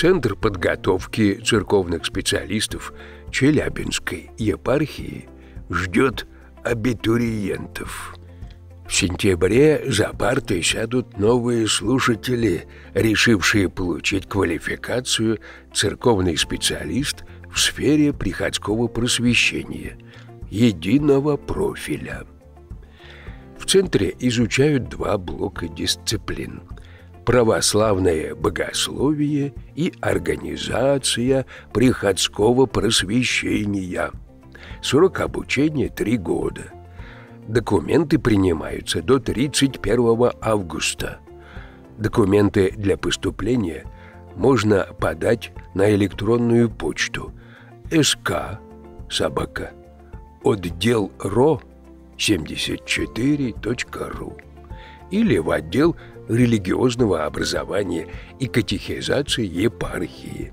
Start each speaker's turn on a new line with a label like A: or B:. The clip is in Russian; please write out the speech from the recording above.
A: Центр подготовки церковных специалистов Челябинской епархии ждет абитуриентов. В сентябре за парты сядут новые слушатели, решившие получить квалификацию церковный специалист в сфере приходского просвещения, единого профиля. В центре изучают два блока дисциплин – православное богословие и организация приходского просвещения. Срок обучения – три года – Документы принимаются до 31 августа. Документы для поступления можно подать на электронную почту СК собака отдел РО 74.ру или в отдел религиозного образования и катехизации епархии.